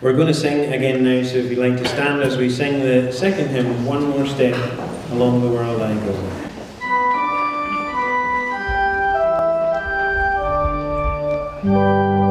We're going to sing again now, so if you'd like to stand as we sing the second hymn, One More Step Along the World I Go.